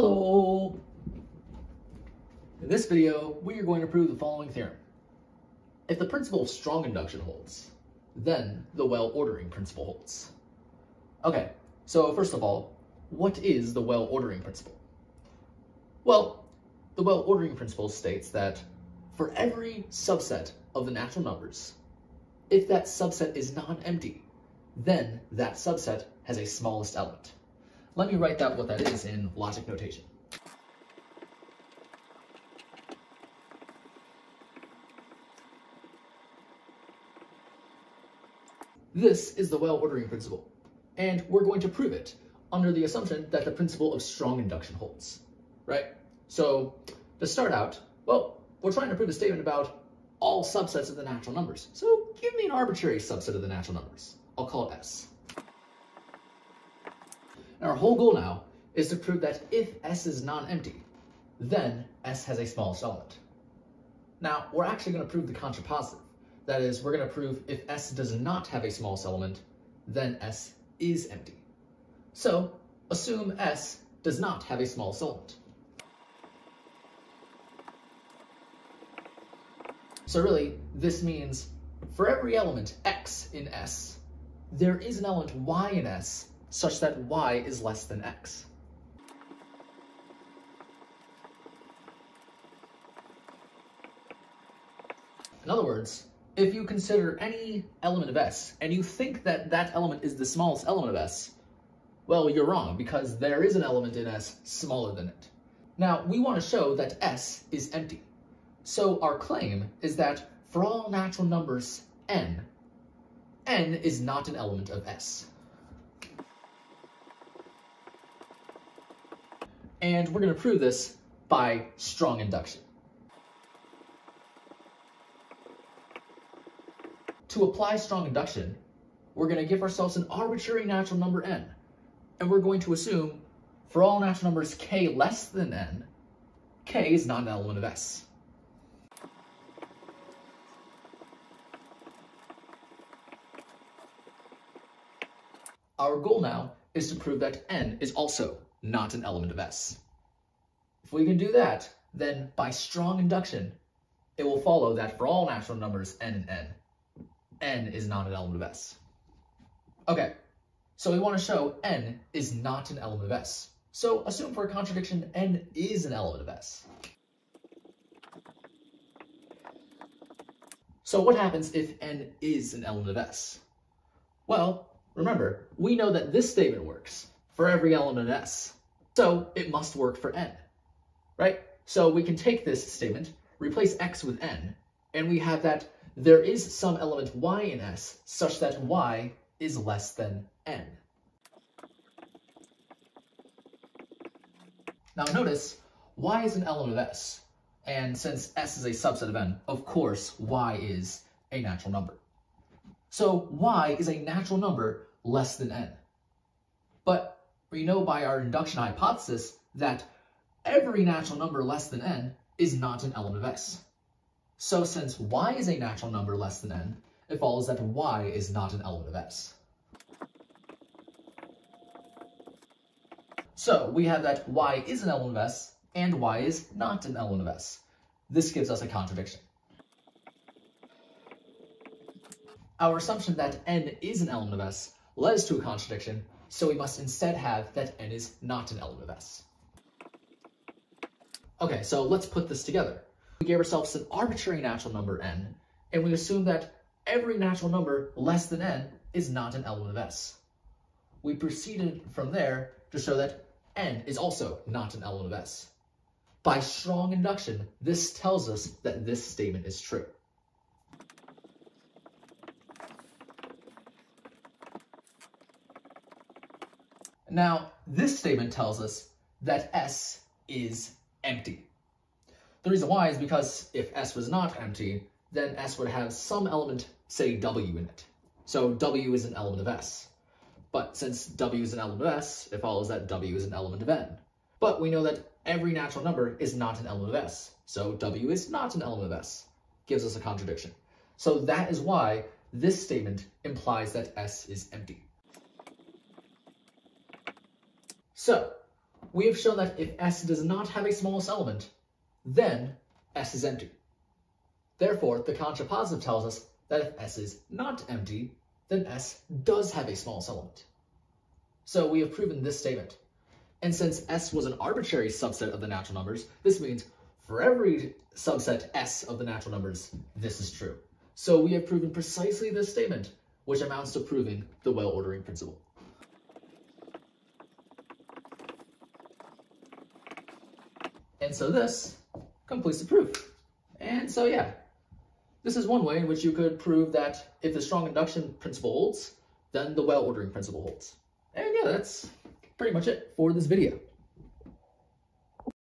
Hello! In this video, we are going to prove the following theorem. If the principle of strong induction holds, then the well-ordering principle holds. Okay, so first of all, what is the well-ordering principle? Well, the well-ordering principle states that for every subset of the natural numbers, if that subset is non-empty, then that subset has a smallest element. Let me write out what that is in logic notation. This is the well-ordering principle, and we're going to prove it under the assumption that the principle of strong induction holds, right? So to start out, well, we're trying to prove a statement about all subsets of the natural numbers. So give me an arbitrary subset of the natural numbers. I'll call it S. And our whole goal now is to prove that if S is non-empty, then S has a smallest element. Now, we're actually going to prove the contrapositive. That is, we're going to prove if S does not have a smallest element, then S is empty. So, assume S does not have a smallest element. So really, this means for every element x in S, there is an element y in S such that y is less than x. In other words, if you consider any element of S and you think that that element is the smallest element of S, well, you're wrong because there is an element in S smaller than it. Now, we want to show that S is empty. So our claim is that for all natural numbers n, n is not an element of S. And we're going to prove this by strong induction. To apply strong induction, we're going to give ourselves an arbitrary natural number n, and we're going to assume for all natural numbers k less than n, k is not an element of S. Our goal now is to prove that n is also not an element of S. If we can do that, then by strong induction, it will follow that for all natural numbers n and n, n is not an element of S. Okay, so we want to show n is not an element of S. So assume for a contradiction n is an element of S. So what happens if n is an element of S? Well, remember, we know that this statement works for every element S. So it must work for n, right? So we can take this statement, replace x with n, and we have that there is some element y in S such that y is less than n. Now notice, y is an element of S, and since S is a subset of n, of course y is a natural number. So y is a natural number less than n. But we know by our induction hypothesis that every natural number less than n is not an element of S. So since y is a natural number less than n, it follows that y is not an element of S. So we have that y is an element of S and y is not an element of S. This gives us a contradiction. Our assumption that n is an element of S led us to a contradiction so we must instead have that n is not an element of S. Okay, so let's put this together. We gave ourselves an arbitrary natural number n, and we assume that every natural number less than n is not an element of S. We proceeded from there to show that n is also not an element of S. By strong induction, this tells us that this statement is true. Now, this statement tells us that S is empty. The reason why is because if S was not empty, then S would have some element, say W in it. So W is an element of S. But since W is an element of S, it follows that W is an element of N. But we know that every natural number is not an element of S. So W is not an element of S. Gives us a contradiction. So that is why this statement implies that S is empty. So, we have shown that if S does not have a smallest element, then S is empty. Therefore, the contrapositive tells us that if S is not empty, then S does have a smallest element. So we have proven this statement. And since S was an arbitrary subset of the natural numbers, this means for every subset S of the natural numbers, this is true. So we have proven precisely this statement, which amounts to proving the well-ordering principle. And so this completes the proof. And so yeah, this is one way in which you could prove that if the strong induction principle holds, then the well-ordering principle holds. And yeah, that's pretty much it for this video.